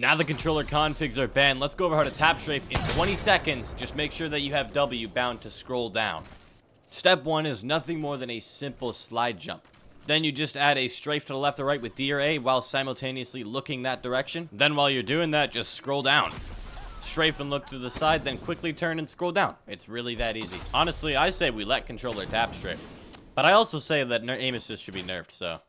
Now the controller configs are banned. Let's go over how to tap strafe in 20 seconds. Just make sure that you have W bound to scroll down. Step 1 is nothing more than a simple slide jump. Then you just add a strafe to the left or right with D or A while simultaneously looking that direction. Then while you're doing that, just scroll down. Strafe and look to the side, then quickly turn and scroll down. It's really that easy. Honestly, I say we let controller tap strafe. But I also say that aim assist should be nerfed, so...